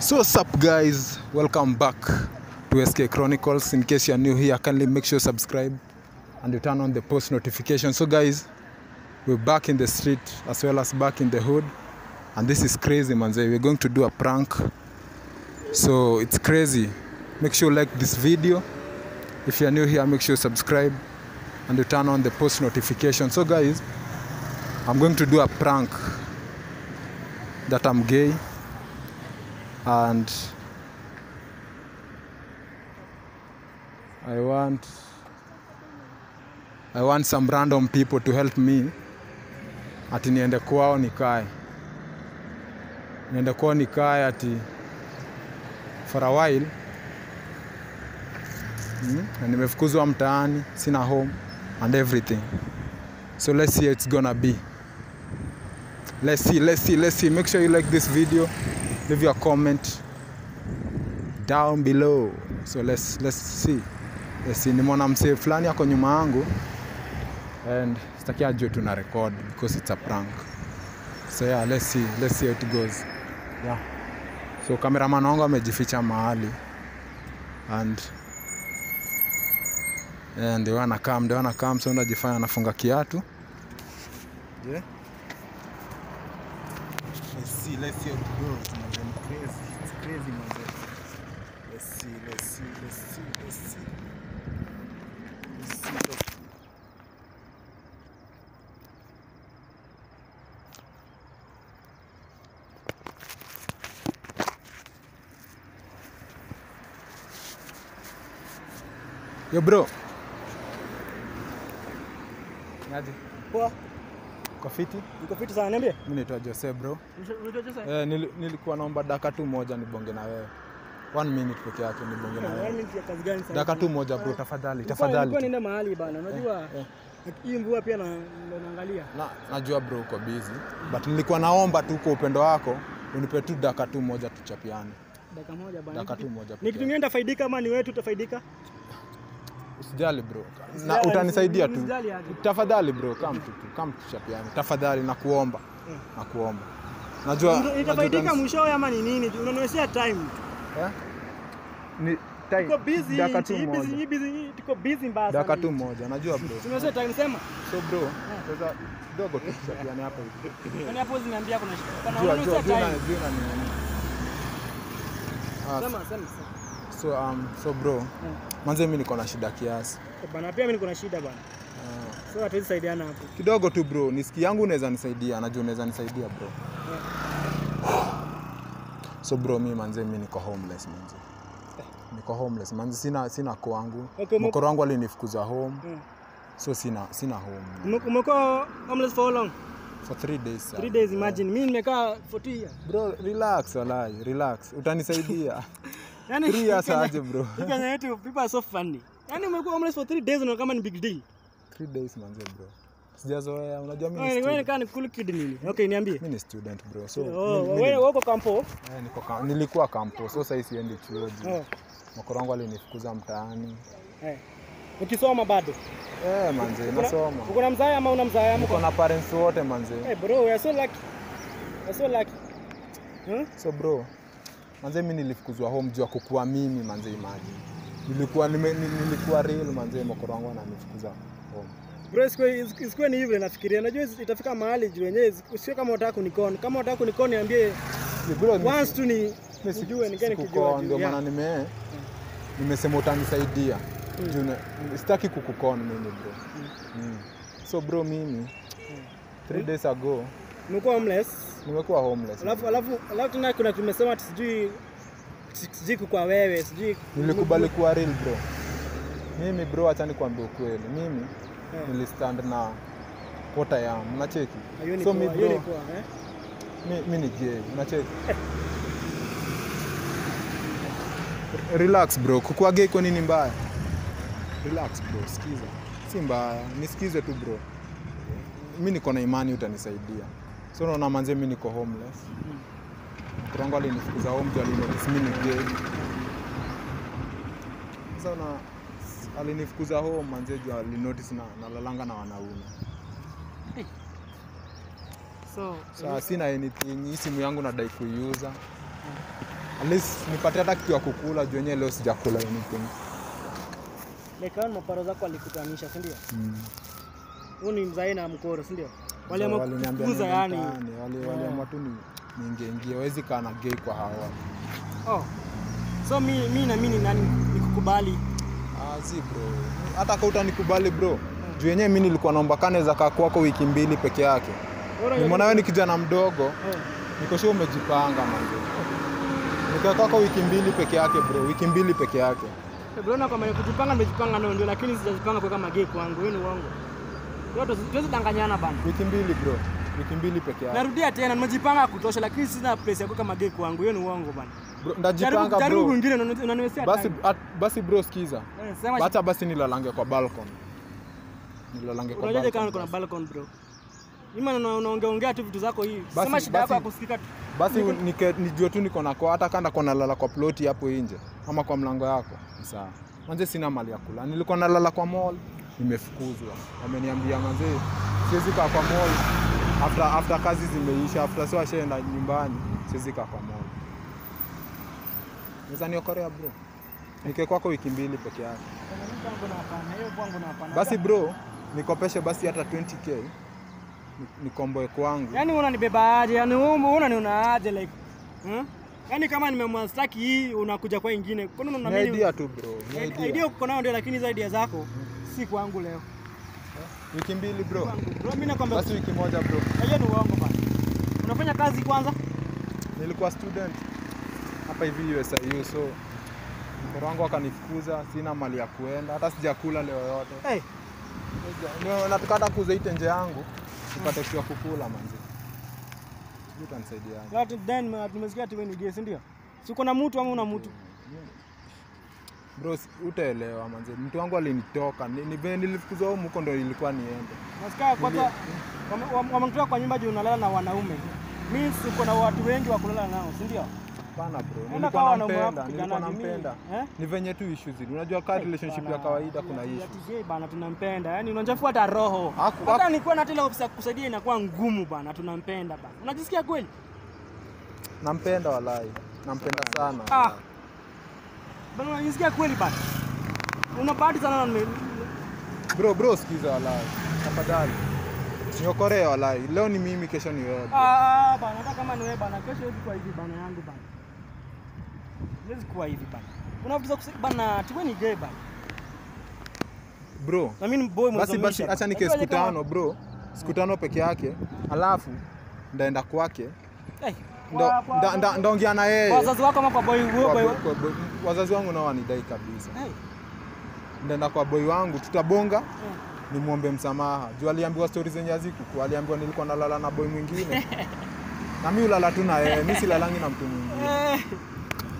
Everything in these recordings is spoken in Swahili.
So what's up guys? Welcome back to SK Chronicles. In case you're new here, kindly make sure you subscribe and you turn on the post notification. So guys, we're back in the street as well as back in the hood. And this is crazy manze. We're going to do a prank. So it's crazy. Make sure you like this video. If you're new here, make sure you subscribe and you turn on the post notification. So guys, I'm going to do a prank that I'm gay and I want I want some random people to help me. Ati niende kwao nikae. Niende kwao nikae ati for a while. Mm, na nimefukuzwa mtaani sina home and everything. So let's see it's gonna be. Let's see let's see let's see. Make sure you like this video leave your comment down below. So let's let's see. Let's see nimeona msee fulani ako nyuma yangu. And sitaki ajue tuna record because it's a prank. So yeah let's see let's see how it goes. Yeah. So cameraman wangu amejificha mahali. And yeah, ndio anakam ndio anakam so najifanya anafunga kiatu. Yeah. Let's see, let's see how it goes. Crazy, it's crazy, man. Let's see, let's see, let's see, let's see. Let's see, let's Yo bro. Niaje? Poa, Kwa fiti? niko fiti sana, niambie. Mimi naitwa Jose bro. Unaitwa Jose? Eh, nili, nilikuwa naomba daka tu moja nibonge na wewe. One minute peke yake nibonge na wewe. One minute ya kazi gani sasa? Daka tu moja bro, tafadhali, tafadhali. Nilikuwa niende mahali bana. Unajua eh. hii mvua pia naangalia. Na, najua bro uko busy but nilikuwa naomba tu kwa upendo wako unipe tu daka tu moja tuchapiane. Dakika moja bana. Daka tu moja. Nikitumia nitafaidika ama ni wewe tu utafaidika? Usijali bro. Na utanisaidia tu. Tafadhali bro, tuchapiane. Tafadhali nakuomba. Mm. Nakuomba. Najua itafaidika mwishowe ama ni nini? Unaniwesea time. Eh? Ni time. Tuko busy, Daka tu busy, moja. Najua bro. So bro, sasa dogo tu tuchapiane hapa hivi. So um so bro, Mm. manze mimi niko na shida kiasi. Eh, Bana pia mimi niko na shida bana. uh. So hatuwezi saidiana hapo. kidogo tu bro, nisiki yangu unaweza nisaidia, najua unaweza nisaidia bro. yeah. So bro, mimi manze mimi niko homeless manze. Niko homeless manze, sina sina kwangu. Okay, Mkoro wangu alinifukuza home, Mm. so sina sina home. Ume- Umekuwa homeless for how long? For three days. sir. Three days imagine. Yeah. Mimi nimekaa for two years. Bro, relax walai, relax. Utanisaidia. Yaani Three years aje bro. Kenya yetu people are so funny. yani umekuwa homeless for three days unaona kama ni big deal. Three days manze bro. Sijazoea, unajua mimi ni wewe ni cool kid nini? Okay, niambie. Mimi ni student bro. So Oh, wewe uko kampo? eh, niko nilikuwa kampo, so sasa siendi chuo juu. Oh. Alinifukuza mtaani. Eh. Ukisoma bado. Eh, manze, nasoma. Uko na mzaya ama una mko? na parents wote manze. Eh bro, we are so lucky. We are so lucky. Huh? So bro, manze mimi nilifukuzwa home juu ya kukua mimi manze imagine. Nilikuwa nime, ni- nilikuwa real manze mkoro wangu ananifukuza home. Bro, isikuwe ni hivyo nafikiria. Najua itafika mahali juu wenyewe sio kama unataka kunikoni. Kama unataka kunikoni niambie bro, once tu ni nijue nikani sikukua, kijua. Ndio maana nime nimesema utanisaidia. Mm. Juu na- sitaki kukukon mimi bro. Mm. So bro mimi 3 days ago nilikuwa homeless. Nimekuwa homeless. Alafu alafu alafu tena kuna tumesema sijui sijui kwa wewe, sijui Nilikubali kuwa real bro. Mimi bro, acha nikwambie ukweli. Mimi yeah. nilistand na what ya am. Unacheki? So mi bro, eh? mi, mi ni gay. Unacheki? Relax bro. Kukuwa gay kwa nini mbaya? Relax bro, sikiza. Si mbaya. Nisikize tu bro. Mi niko na imani utanisaidia. So naona manze mi niko homeless. Mkrango alinifukuza home juu alinotice mi ni gay. Sasa na alinifukuza home manze juu alinotice na nalalanga na wanaume. So, so sina anything, hii simu yangu nadai kuiuza. At least nipate hata kitu ya kukula juu yenyewe leo sijakula anything. Like hao maparo zako alikutanisha, si ndio? Mm. Huu ni mzae na mkoro, si ndio? Waliniambia yani. waliamua tu ningeingia, wezi kaa na gay kwa hawa. Oh. So mi mi na mimi nani nikukubali? Ah, zi bro, hata kama utanikubali bro, juu yenyewe mimi nilikuwa naomba kanaweza kaa kwako wiki mbili peke yake. Nimeona wewe ni kijana mdogo, Eh. niko sure umejipanga manze. Nikaa kwako wiki mbili peke yake bro, wiki mbili peke yake. Eh, Bro, na kama kujipanga nimejipanga ndio lakini sijajipanga kwa kama gay kwangu. wewe ni uongo. Tuwezi danganyana bana. Wiki mbili bro, wiki mbili peke yake. Narudia tena, nimejipanga kutosha, lakini sina place ya kuweka magei kwangu. Hiyo ni uongo bana. Bro, ndajipanga bro. Jaribu mwingine unaniwesea Basi at, basi bro sikiza. Eh, sema Acha basi nilalange kwa balcon. Nilalange kwa unajaje kama kuna balcon bro? Ima unaongea ongea tu vitu zako hii. Sema shida yako ya kusikika tu. Basi nike, nijue tu niko na kwa hata kanda kwa nalala kwa ploti hapo nje ama kwa mlango yako. Sawa. Mwanzo sina mali ya kula. Nilikuwa nalala kwa mall, nimefukuzwa. Wameniambia mazee, siwezi kaa kwa mall. After after kazi zimeisha, after si washaenda nyumbani, siwezi kaa kwa mall. Naweza niokorea bro? Nike kwako wiki mbili peke yake. Basi bro, nikopeshe basi hata 20k. Nikomboe kwangu. Yani unanibeba aje? Yani wewe unaona aje like? Hmm? Yaani kama nimemwastaki hii unakuja kwa ingine. Ni unaamini idea tu bro. Ni idea uko nayo ndio, lakini hizo idea zako si kwangu leo. Wiki mbili bro. Bro, mimi nakwambia Basi wiki moja bro. hiyo ni uongo bana. Unafanya kazi kwanza? Nilikuwa student hapa hivi USIU, so mkoro wangu akanifukuza, sina mali ya kuenda, hata sijakula leo yote. Hey. Nataka hata kuuza hii tenje yangu nipate kitu ya kukula manzi. Sijui utanisaidiaje. Tumesikia ati wewe ni gay, si ndio? Si na mtu ama una mtu? Bro, utaelewa manze, Mtu wangu alinitoka, ni, vile nilifukuzwa huko huko ndo ilikuwa niende. Nasikia kwanza wame- wame- kwa nyumba juu unalala na wanaume. Mimi uko na watu wengi wa kulala nao, si ndio? Hapana bro, nilikuwa nampenda, nilikuwa nampenda. eh? Ni venye tu issues zile. Unajua ka relationship ya kawaida kuna issues. Bana tunampenda. Yaani unachafua hata roho. Hata nilikuwa na tele ofisa kusaidia inakuwa ngumu bana, tunampenda bana. Unajisikia kweli? Nampenda walai. Nampenda sana. Ah. Bana unajisikia kweli bana? Una bahati sana na Bro, bro, sikiza walai. Tafadhali. Niokorea walai. Leo ni mimi, kesho ni wewe. Ah, bana hata kama ni wewe bana, kesho hivi kwa hivi bana yangu bana. siwezi kuwa hivi bana. Una vitu za kusema bana, tuwe ni gay bana. Bro, Na mimi boy basi basi acha nike siku tano bro. Siku tano peke yake. Alafu ndaenda kwake. Eh, Ndaongea na yeye. wazazi wako ama kwa boy wewe? Wazazi wangu nao wanidai kabisa. Hey. Ndaenda kwa boy wangu, tutabonga. Hey. nimwombe msamaha juu aliambiwa stori zenye hazikuku aliambiwa nilikuwa nalala na boy mwingine na mi ulala tu na yeye mi silalangi na mtu mwingine Eh,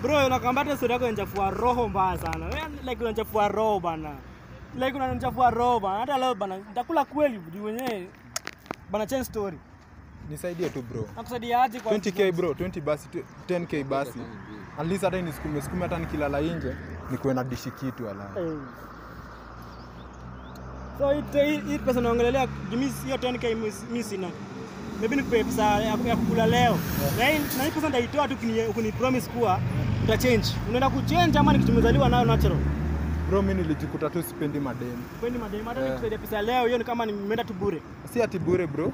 bro unakwambia hata story yako inachafua roho mbaya sana like unachafua roho bana like unanichafua roho bana hata leo bana nitakula kweli juu wenyewe bana change story nisaidie tu bro. Nakusaidia aje kwa 20k bro 20 basi 10k basi. At least hata nisukume sikume hata nikilala nje nikuwe na dishi kitu ala so hii- pesa naongelelea hiyo 10k mi- na. sina maybe nikupe pesa ya, kukula leo. Na hii na hii pesa ndaitoa tu kuni, kuni promise kuwa uta change. Unaenda kuchange ama nikitumezaliwa nayo natural? Bro mimi nilijikuta tu sipendi madeni. Sipendi madeni, madeni kusaidia nikusaidia pesa leo hiyo ni kama nimeenda tu bure. Si ati bure bro.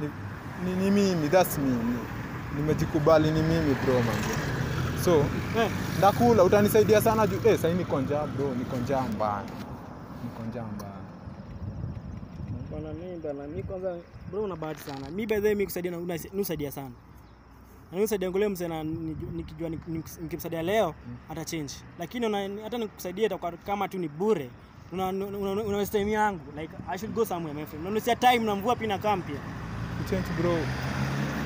Ni, ni, ni mimi that's me ni, nimejikubali ni mimi bro manze so eh. ndakula utanisaidia sana juu eh, sahii niko njaa bro niko njaa mbaya niko njaa mbaya Bana mimi bana mimi kwanza bro una bahati sana. Mimi by the way mimi kusaidia na unasaidia sana. Na nisaidia ngole mse na nikijua nik- nik- nikimsaidia leo ata change. Lakini una- hata nikusaidia itakuwa kama tu ni bure. Una una, una, una waste time yangu. Like I should go somewhere my friend. Unanusia time na mvua pia na mpya. Kuchange bro.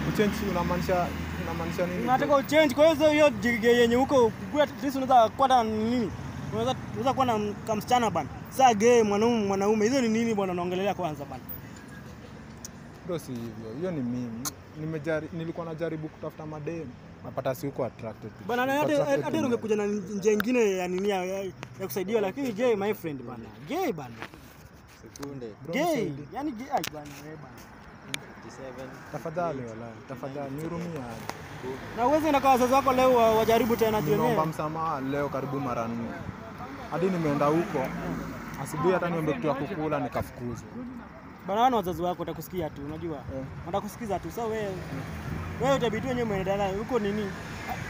Kuchange unamaanisha unamaanisha nini? Unataka uchange kwa hiyo hiyo jige yenye huko at least unaweza kuwa na nini? Unaweza unaweza kuwa na kamsichana bana. Saa gay mwanaume mwanaume hizo ni nini bwana unaongelea kwanza bana? Bro si hivyo. Hiyo ni mimi. Nimejari, nilikuwa najaribu kutafuta madem. Napata si uko attracted. Bana na hata ungekuja na njia nyingine ya nini ya, ya, ya kusaidia lakini gay my friend bana. Gay bana. Sekunde Gay. Yaani gay bana wewe bana. 57 Tafadhali wala. Tafadhali nihurumia. Na uwezi na kwa wazazi wako leo wajaribu tena jioni. Naomba wenyewe. msamaha leo karibu mara nne, hadi nimeenda huko asubuhi, hata niombe kitu ya kukula nikafukuzwa. Bana wana wazazi wako watakusikia tu, unajua. Eh. Watakusikiza tu. sasa wewe wewe utabidi wewe umeenda naye huko nini?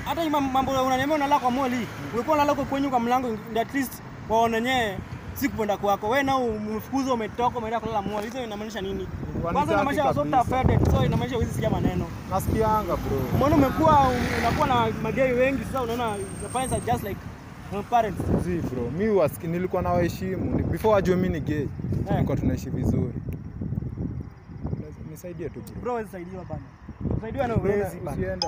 Hata mambo unaniambia unalala kwa moli. Ulikuwa unalala huko kwenye kwa mlango at least waone yenyewe si kupenda kwako. Wewe nao umefukuzwa umetoka umeenda kulala moli. Hizo inamaanisha nini? Kwanza so inamaanisha huwezi sikia maneno. Nasikianga bro. Mbona umekuwa unakuwa na magei wengi sasa unaona the parents are just like my parents. Zi bro, wasiki, nilikuwa na waheshimu Ni- before wajue mi ni gay, tulikuwa tunaishi vizuri. Nisaidie tu bro. Bro, bana. Na uwezi bana. Usiende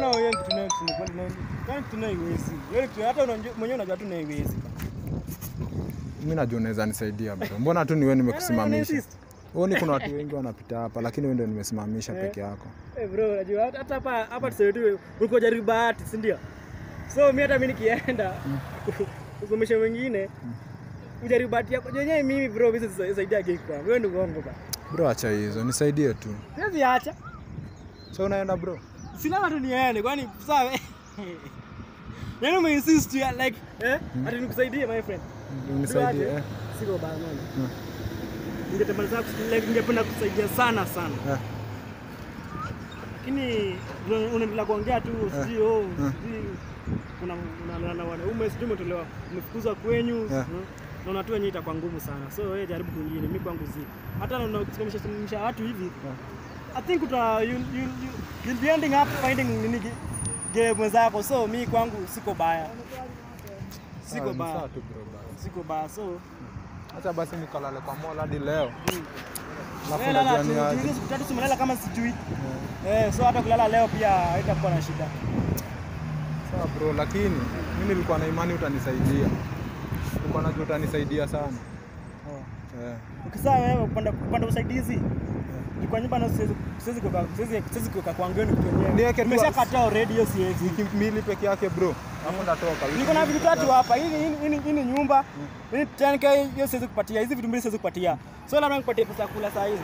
na wewe kitu nayo kitu nayo. Wewe hata mwenyewe unajua. Mi najua unaweza nisaidia bro. Mbona tu niwe nimekusimamisha? Huoni kuna watu wengi wanapita hapa lakini wewe ndio nimesimamisha Eh. peke yako. Eh bro, unajua hata hapa hapa tuseme tu uko jaribu bahati, si ndio? So mimi hata mimi nikienda kusomesha wengine ujaribu bahati yako. Yenyewe mimi bro, mimi sisaidia gig kwa. Wewe bana. Bro, acha hizo, nisaidie tu. Siwezi acha. So unaenda bro? Sina tu niende kwani sawa. Yaani umeinsist like eh ati nikusaidie my friend. Unisaidie. Eh. Siko bana. Ningetamani ningependa kusaidia sana sana. Lakini unaendelea kuongea tu sijui oh, sijui kuna una- na wanaume sijui umetolewa umefukuzwa kwenyu naona tu wenyewe itakuwa ngumu sana. So wewe jaribu kwingine mimi kwangu zi hata naona kusimamisha simamisha watu hivi I think uta you, you, you, you'll be ending up finding nini game mwenzako. So mi kwangu siko baya siko Ah, basi. siko baya so Acha basi nikalale kwa mola hadi leo. Hizo siku tatu simelala kama sijui eh so hata kulala leo pia haitakuwa na shida Sawa bro, lakini mimi nilikuwa na imani utanisaidia. Nilikuwa najua utanisaidia sana. oh. Eh. Ukisaa wewe upanda usaidizi. Ni kwa nyumba na siwezi siwezi kuweka siwezi siwezi kuweka kwa ngeni kitu Niweke tu- Nimeshakataa already hiyo siwezi. Wiki mbili peke yake bro. Hapo ndatoka. Niko na vitu tatu hapa. Hii hii ni nyumba. Hii 10k hiyo siwezi kupatia. Hizi vitu mbili siwezi kupatia. So labda nikupatie pesa kula saa hizi.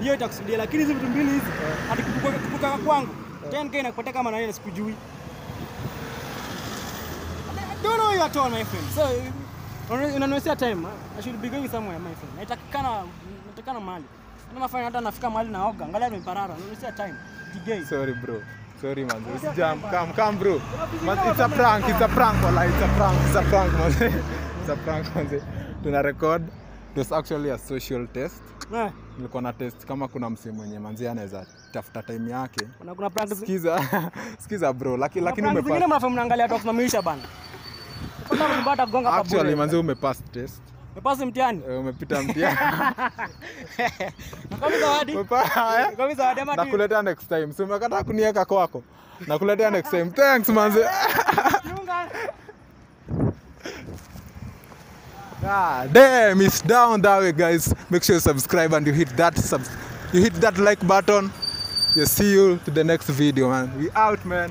Hiyo itakusudia lakini hizi vitu mbili hizi hadi kukuka kukuka kwangu. 10k inakupatia kama na yeye sikujui. Don't know you at all my friend. So una- time. I should be going somewhere my friend. Natakikana natakikana mahali. Nafanya hata nafika mahali naoga. Angalia nimeparara. Time. Sorry bro. Sorry man. Usijam. Come come bro. Man, it's a prank. It's a prank wala. It's a prank. It's a prank man. It's a prank man. Tuna record. It was actually a social test. Yeah. Nilikuwa na test kama kuna msee mwenye manzi anaweza tafuta time yake. kuna kuna prank Sikiza. Sikiza bro. Lakini lakini umepata. zingine mnaangalia tu kusimamisha bana. Kwanza mlipata kugonga hapa Actually manzi umepass test. Umepasi mtihani. Eh, Umepita mtihani. Kama zawadi. Umepa- eh? Zawadi ama Nakuletea next time. Si umekataa kuniweka kwako. Nakuletea next time. Thanks manzi. Chunga. God damn, it's down that way, guys. Make sure you subscribe and you hit that sub, you hit that like button. You see you to the next video, man. We out, man.